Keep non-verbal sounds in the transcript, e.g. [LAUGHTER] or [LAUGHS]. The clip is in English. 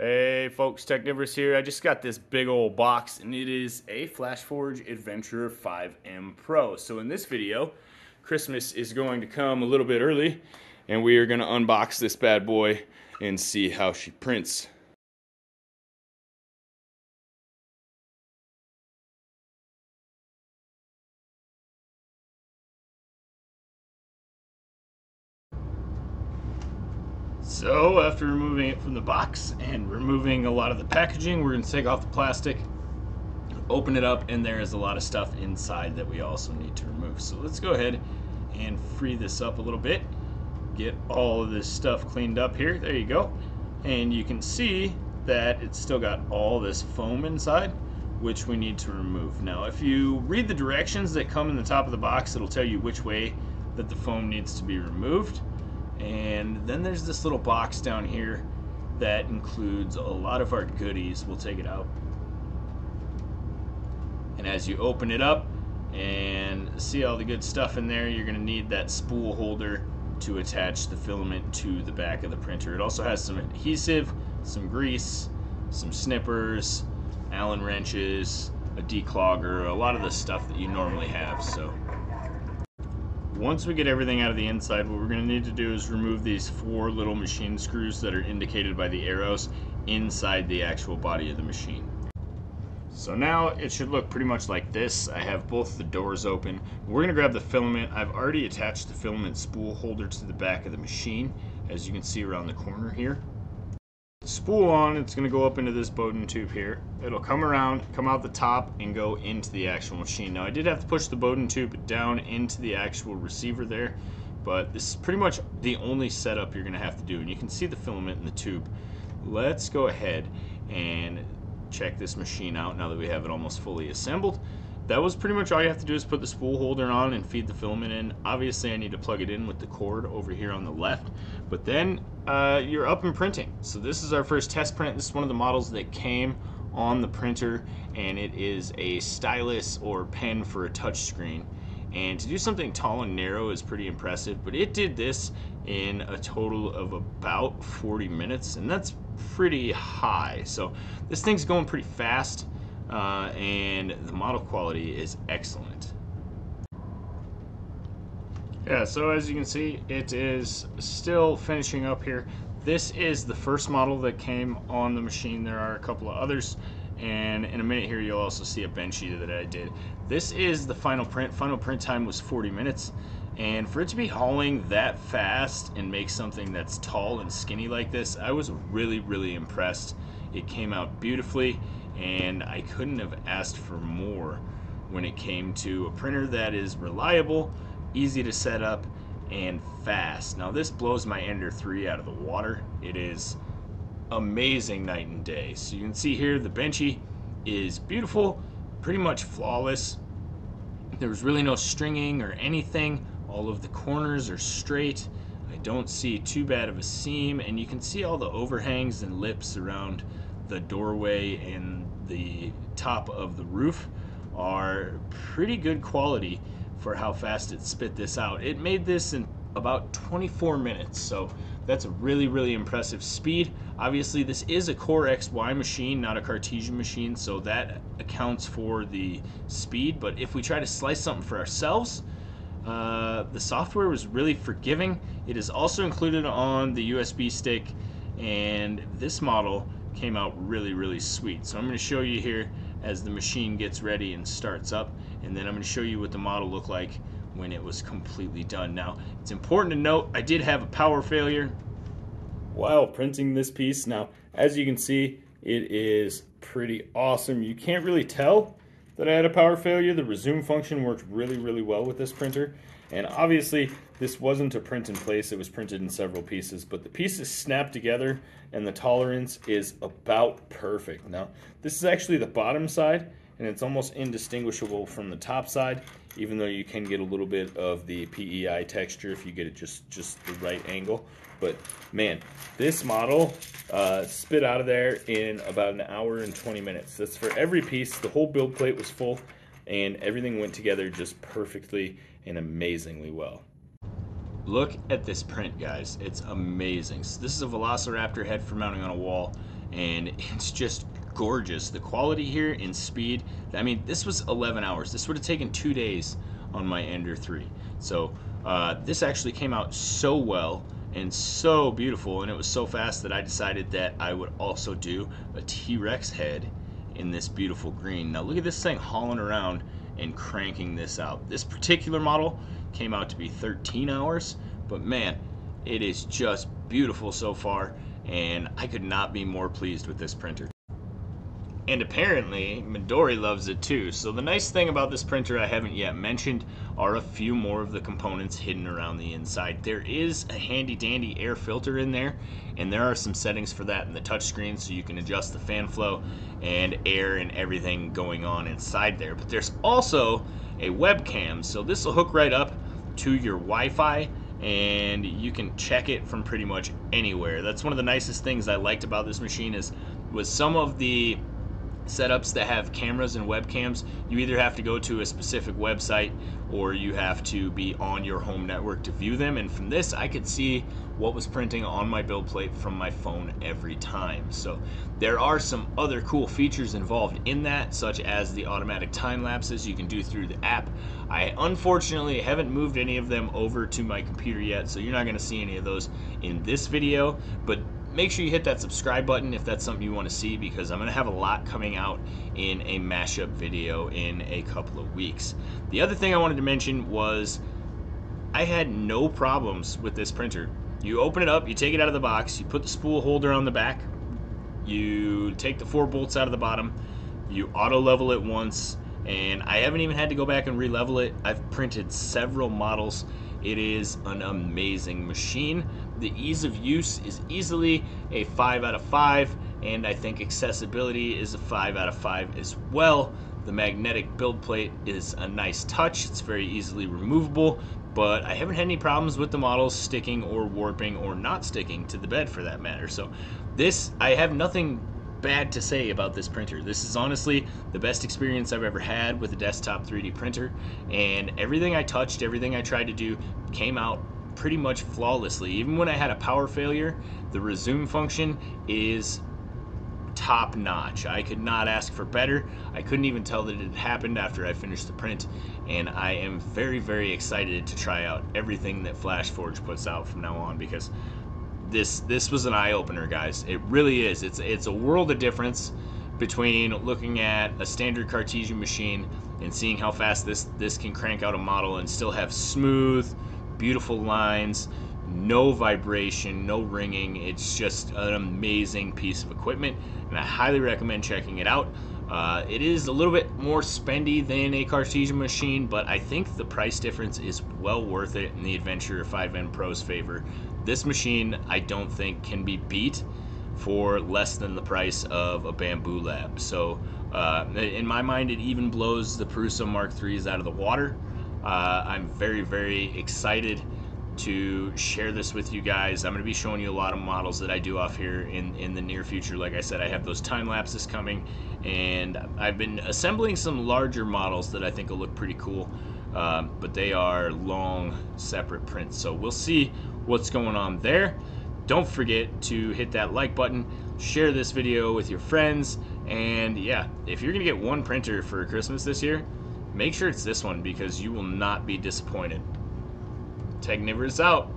Hey folks, Technivorous here. I just got this big old box and it is a FlashForge Adventure 5M Pro. So in this video, Christmas is going to come a little bit early and we are going to unbox this bad boy and see how she prints. So after removing it from the box and removing a lot of the packaging, we're to take off the plastic, open it up, and there is a lot of stuff inside that we also need to remove. So let's go ahead and free this up a little bit, get all of this stuff cleaned up here. There you go. And you can see that it's still got all this foam inside, which we need to remove. Now, if you read the directions that come in the top of the box, it'll tell you which way that the foam needs to be removed. And then there's this little box down here that includes a lot of our goodies. We'll take it out. And as you open it up and see all the good stuff in there, you're gonna need that spool holder to attach the filament to the back of the printer. It also has some adhesive, some grease, some snippers, Allen wrenches, a declogger, a lot of the stuff that you normally have. So once we get everything out of the inside, what we're going to need to do is remove these four little machine screws that are indicated by the arrows inside the actual body of the machine. So now it should look pretty much like this. I have both the doors open. We're going to grab the filament. I've already attached the filament spool holder to the back of the machine, as you can see around the corner here spool on, it's going to go up into this Bowden tube here. It'll come around, come out the top, and go into the actual machine. Now, I did have to push the Bowden tube down into the actual receiver there, but this is pretty much the only setup you're going to have to do. And you can see the filament in the tube. Let's go ahead and check this machine out now that we have it almost fully assembled that was pretty much all you have to do is put the spool holder on and feed the filament in. Obviously, I need to plug it in with the cord over here on the left, but then uh, you're up and printing. So this is our first test print. This is one of the models that came on the printer, and it is a stylus or pen for a touch screen. And to do something tall and narrow is pretty impressive, but it did this in a total of about 40 minutes, and that's pretty high. So this thing's going pretty fast uh, and the model quality is excellent. Yeah, so as you can see, it is still finishing up here. This is the first model that came on the machine. There are a couple of others, and in a minute here you'll also see a bench Benchy that I did. This is the final print. Final print time was 40 minutes, and for it to be hauling that fast and make something that's tall and skinny like this, I was really, really impressed. It came out beautifully and I couldn't have asked for more when it came to a printer that is reliable, easy to set up, and fast. Now this blows my Ender 3 out of the water. It is amazing night and day. So you can see here the Benchy is beautiful, pretty much flawless. There was really no stringing or anything. All of the corners are straight. I don't see too bad of a seam and you can see all the overhangs and lips around the doorway and the top of the roof are pretty good quality for how fast it spit this out. It made this in about 24 minutes, so that's a really, really impressive speed. Obviously, this is a Core XY machine, not a Cartesian machine, so that accounts for the speed. But if we try to slice something for ourselves, uh, the software was really forgiving. It is also included on the USB stick, and this model came out really, really sweet. So I'm going to show you here as the machine gets ready and starts up, and then I'm going to show you what the model looked like when it was completely done. Now, it's important to note I did have a power failure while printing this piece. Now, as you can see, it is pretty awesome. You can't really tell that I had a power failure. The resume function worked really, really well with this printer. And obviously, this wasn't a print in place, it was printed in several pieces, but the pieces snap together and the tolerance is about perfect. Now, this is actually the bottom side, and it's almost indistinguishable from the top side, even though you can get a little bit of the PEI texture if you get it just, just the right angle. But man, this model uh, spit out of there in about an hour and 20 minutes. That's for every piece. The whole build plate was full and everything went together just perfectly and amazingly well. Look at this print, guys. It's amazing. So this is a Velociraptor head for mounting on a wall, and [LAUGHS] it's just gorgeous. The quality here and speed, I mean, this was 11 hours. This would have taken two days on my Ender 3. So uh, this actually came out so well and so beautiful and it was so fast that I decided that I would also do a T-Rex head in this beautiful green. Now look at this thing hauling around and cranking this out. This particular model came out to be 13 hours, but man, it is just beautiful so far and I could not be more pleased with this printer. And apparently, Midori loves it too. So the nice thing about this printer I haven't yet mentioned are a few more of the components hidden around the inside. There is a handy dandy air filter in there, and there are some settings for that in the touchscreen so you can adjust the fan flow and air and everything going on inside there. But there's also a webcam, so this will hook right up to your Wi-Fi and you can check it from pretty much anywhere. That's one of the nicest things I liked about this machine is with some of the setups that have cameras and webcams, you either have to go to a specific website or you have to be on your home network to view them. And from this, I could see what was printing on my build plate from my phone every time. So there are some other cool features involved in that, such as the automatic time lapses you can do through the app. I unfortunately haven't moved any of them over to my computer yet, so you're not gonna see any of those in this video, but make sure you hit that subscribe button if that's something you want to see because I'm going to have a lot coming out in a mashup video in a couple of weeks. The other thing I wanted to mention was I had no problems with this printer. You open it up, you take it out of the box, you put the spool holder on the back, you take the four bolts out of the bottom, you auto level it once, and I haven't even had to go back and re-level it. I've printed several models. It is an amazing machine. The ease of use is easily a 5 out of 5, and I think accessibility is a 5 out of 5 as well. The magnetic build plate is a nice touch. It's very easily removable, but I haven't had any problems with the models sticking or warping or not sticking to the bed for that matter. So this, I have nothing bad to say about this printer. This is honestly the best experience I've ever had with a desktop 3D printer, and everything I touched, everything I tried to do came out pretty much flawlessly. Even when I had a power failure, the resume function is top notch. I could not ask for better. I couldn't even tell that it happened after I finished the print, and I am very, very excited to try out everything that FlashForge puts out from now on because this this was an eye opener, guys. It really is. It's it's a world of difference between looking at a standard Cartesian machine and seeing how fast this this can crank out a model and still have smooth beautiful lines, no vibration, no ringing. It's just an amazing piece of equipment, and I highly recommend checking it out. Uh, it is a little bit more spendy than a Cartesian machine, but I think the price difference is well worth it in the Adventure 5M Pro's favor. This machine, I don't think, can be beat for less than the price of a Bambu Lab. So, uh, in my mind, it even blows the Prusa Mark IIIs out of the water. Uh, I'm very, very excited to share this with you guys. I'm going to be showing you a lot of models that I do off here in, in the near future. Like I said, I have those time lapses coming, and I've been assembling some larger models that I think will look pretty cool. Um, but they are long, separate prints. So we'll see what's going on there. Don't forget to hit that like button, share this video with your friends, and yeah, if you're going to get one printer for Christmas this year, Make sure it's this one because you will not be disappointed. Technivorous out.